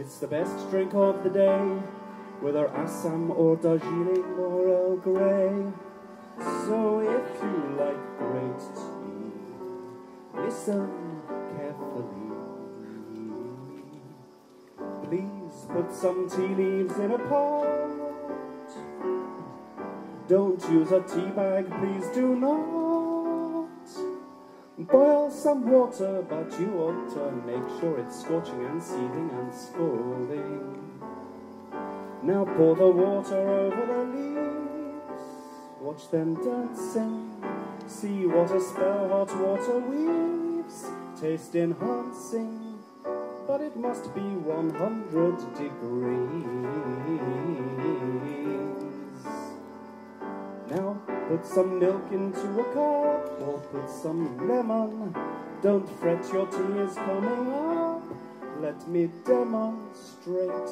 It's the best drink of the day, whether Assam or Darjeeling or Earl Grey. So if you like great tea, listen carefully. Please put some tea leaves in a pot. Don't use a tea bag, please do not. Boil some water, but you ought to make sure it's scorching and seething and scalding. Now pour the water over the leaves. Watch them dancing. See what a spell hot water weaves. Taste enhancing, but it must be 100 degrees. Put some milk into a cup or put some lemon. Don't fret, your tea is coming up. Let me demonstrate.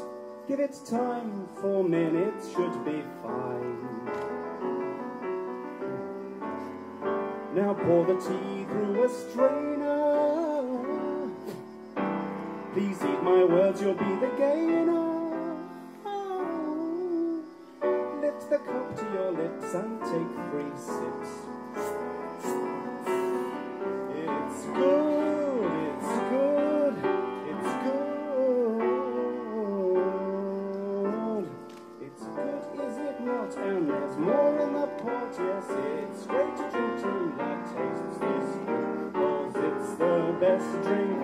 Give it time, four minutes should be fine. Now pour the tea through a strainer. Please eat my words, you'll be the gainer. And take three sips. It's good, it's good, it's good. It's good, is it not? And there's more in the pot, yes, it's great to drink to that tastes this good. Cause it's the best drink